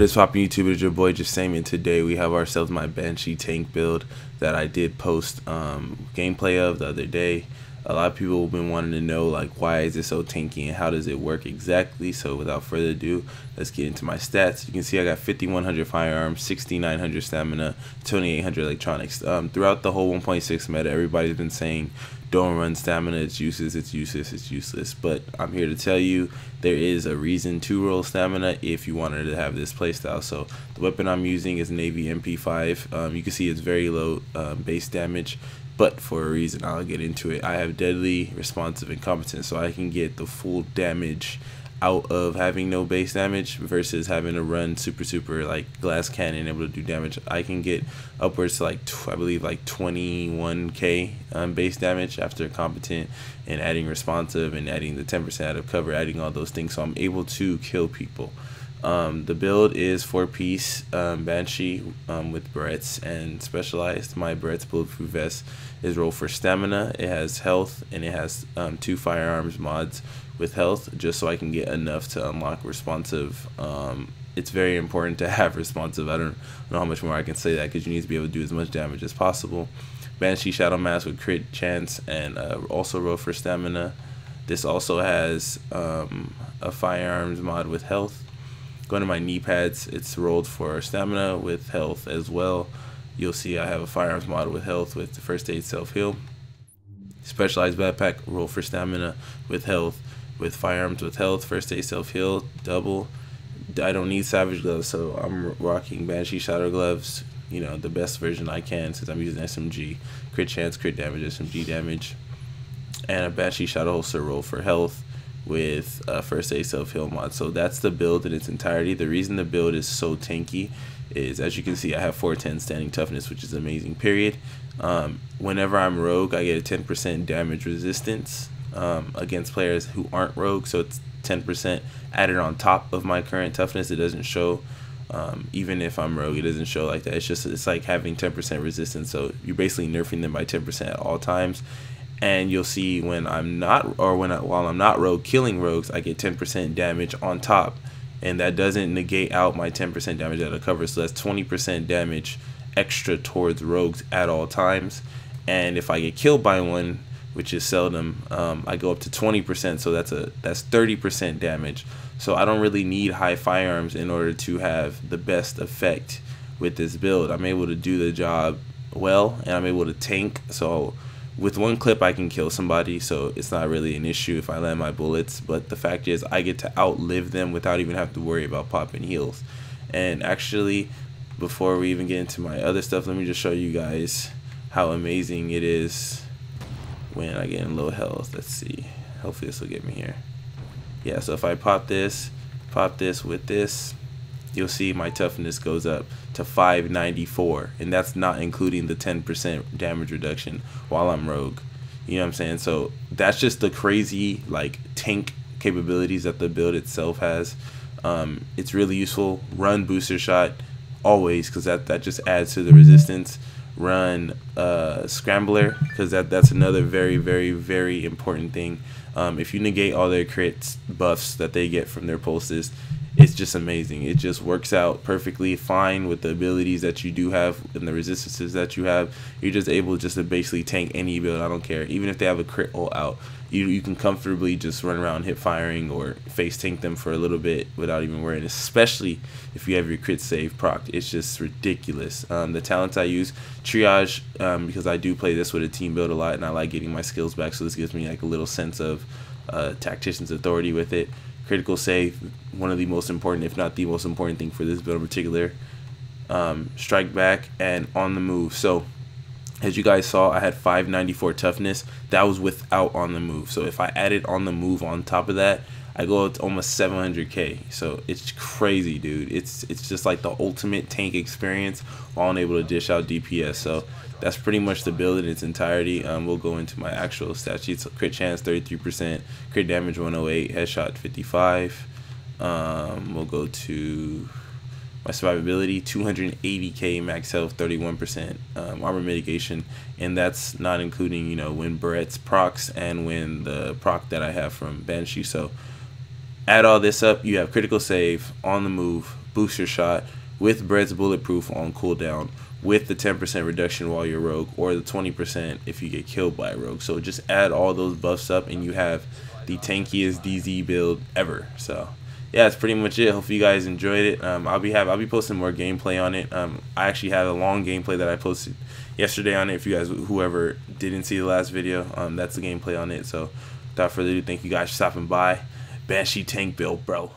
What is popping YouTube? It's your boy Jesimein, and today we have ourselves my Banshee tank build that I did post um, gameplay of the other day. A lot of people have been wanting to know like why is it so tanky and how does it work exactly. So without further ado, let's get into my stats. You can see I got 5100 firearms, 6900 stamina, 2800 electronics. Um, throughout the whole 1.6 meta, everybody's been saying don't run stamina, it's useless, it's useless, it's useless. But I'm here to tell you there is a reason to roll stamina if you wanted to have this playstyle. So the weapon I'm using is Navy MP5. Um, you can see it's very low um, base damage but for a reason I'll get into it. I have deadly, responsive, and competent, so I can get the full damage out of having no base damage versus having to run super super like glass cannon able to do damage. I can get upwards to like I believe like 21k um, base damage after competent and adding responsive and adding the 10% out of cover, adding all those things. So I'm able to kill people. Um, the build is four piece um, Banshee um, with Barrett's and specialized. My Barrett's bulletproof vest is rolled for stamina. It has health and it has um, two firearms mods with health just so I can get enough to unlock responsive. Um, it's very important to have responsive. I don't know how much more I can say that because you need to be able to do as much damage as possible. Banshee Shadow Mask with crit chance and uh, also roll for stamina. This also has um, a firearms mod with health Going to my knee pads, it's rolled for stamina with health as well. You'll see I have a firearms model with health with the first aid self heal. Specialized backpack, roll for stamina with health, with firearms with health, first aid self heal, double. I don't need savage gloves, so I'm rocking Banshee Shadow gloves. You know, the best version I can since I'm using SMG. Crit chance, crit damage, SMG damage. And a Banshee Shadow holster roll for health with uh, first aid self heal mod. So that's the build in its entirety. The reason the build is so tanky is, as you can see, I have 410 standing toughness, which is amazing. Period. Um, whenever I'm rogue, I get a 10% damage resistance um, against players who aren't rogue. So it's 10% added on top of my current toughness. It doesn't show. Um, even if I'm rogue, it doesn't show like that. It's just it's like having 10% resistance. So you're basically nerfing them by 10% at all times and you'll see when I'm not or when I, while I'm not rogue killing rogues I get 10% damage on top. And that doesn't negate out my 10% damage that it cover. So that's 20% damage extra towards rogues at all times. And if I get killed by one which is seldom um, I go up to 20% so that's a that's 30% damage. So I don't really need high firearms in order to have the best effect with this build. I'm able to do the job well and I'm able to tank. So with one clip I can kill somebody, so it's not really an issue if I land my bullets. But the fact is, I get to outlive them without even have to worry about popping heals. And actually, before we even get into my other stuff, let me just show you guys how amazing it is when I get in low health. Let's see. Hopefully this will get me here. Yeah, so if I pop this, pop this with this, you'll see my toughness goes up to 594 and that's not including the 10% damage reduction while I'm rogue. You know what I'm saying? So that's just the crazy like tank capabilities that the build itself has. Um, it's really useful. Run booster shot always because that, that just adds to the resistance. Run uh, scrambler because that, that's another very very very important thing. Um, if you negate all their crits buffs that they get from their pulses it's just amazing. It just works out perfectly fine with the abilities that you do have and the resistances that you have. You're just able just to basically tank any build. I don't care. Even if they have a crit ult out, you you can comfortably just run around hip firing or face tank them for a little bit without even worrying. Especially if you have your crit save proc. It's just ridiculous. Um, the talents I use triage um, because I do play this with a team build a lot and I like getting my skills back. So this gives me like a little sense of uh, tactician's authority with it critical save, one of the most important, if not the most important thing for this build in particular. Um, strike back and on the move. So as you guys saw, I had 594 toughness. That was without on the move. So if I added on the move on top of that, I go to almost 700k. So it's crazy, dude. It's it's just like the ultimate tank experience while I'm able to dish out DPS. So that's pretty much the build in its entirety. Um, we'll go into my actual stat sheets. Crit chance 33%, crit damage 108, headshot 55. Um, we'll go to my survivability 280k max health 31% um, armor mitigation and that's not including you know when Barrett's procs and when the proc that I have from Banshee so Add all this up, you have critical save on the move, booster shot with Barrett's bulletproof on cooldown with the 10% reduction while you're rogue or the 20% if you get killed by rogue. So just add all those buffs up and you have the tankiest DZ build ever. So yeah, that's pretty much it. Hopefully you guys enjoyed it. Um, I'll be have I'll be posting more gameplay on it. Um, I actually had a long gameplay that I posted yesterday on it. If you guys whoever didn't see the last video, um, that's the gameplay on it. So without further ado, thank you guys for stopping by. Banshee tank build, bro.